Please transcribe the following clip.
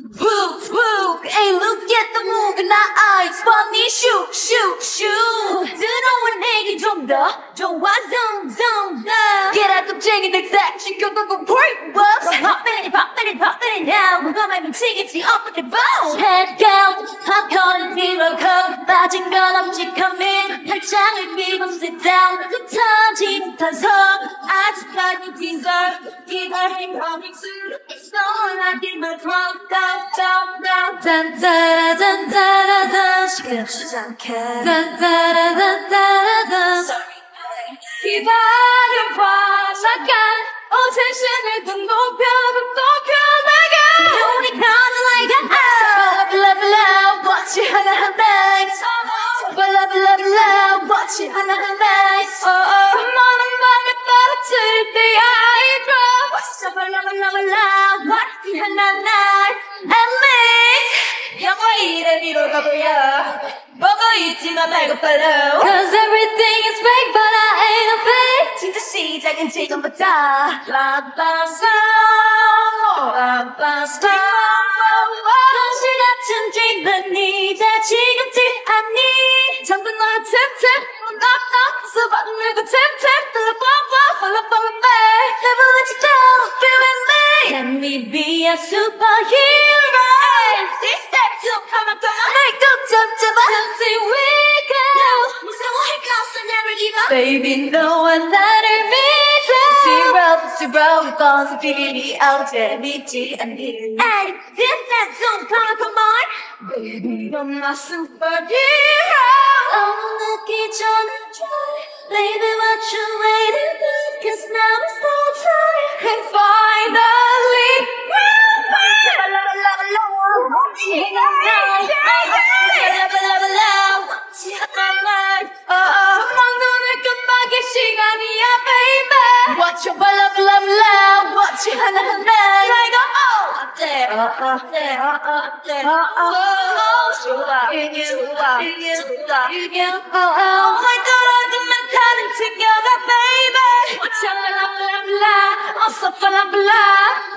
Boop, boop, hey, look at the move in our eyes. Funny, shoot, shoot, shoot. 들어온 내게 좀 더 좋아, zoom, zoom, 더. Get out the jing and exact, she go, go, go, break, whoops. Pop it, pop it, pop it now. 그거만 미치겠지, up with the boom. Head down, popcorn, zero code. 빠진 건 없지, come in. 끼고 sit down. 흩어진 탄성. 아직까지. It's all I did, my drunk, down, down, down. 짠짜라짠짜라짠. 시간 시작해. 짠짜라짠짜라짠. 기다려봐, 잠깐. 어, 텐션을 더 높여, 더 높여 나가. 눈이 가는 like eye. Blah, blah, blah, watch it 하나 한 night. Blah, blah, blah, watch it 하나 한 night. 너는 맘에 떨어질 때야, I drop. Watch it, blah, blah, blah, blah, watch it 하나 night. At least, 영화 이름으로 가보여. 보고 있지만 말고 follow. Cause everything is fake, but I ain't a fake. 진짜 시작은 지금부터. 라바사, 라바사. 현실 같은 dream은 이제 지금지 않니? let you down, feel with me. Let me be a superhero. Six steps to come up, come on. 날 꼭 잡잡아. Just say we go. 무서워할까 없어, never give up. Baby, 너와 나를 믿어. Zero, zero, 뻔히 비밀이 어제 믿지 않니. Hey, this that zone, come on, come on. Baby, you're my superhero. on the kitchen and try. Baby, what you waiting for? Cause now it's the time. And finally, Watch your love, love, love. Watch your hand, hand, hand. I go oh, up there, up there, up there, up there. Oh, oh, oh, oh, oh, oh, oh, oh, oh, oh, oh, oh, together, baby. What y'all blah blah blah, I'm so full of blah.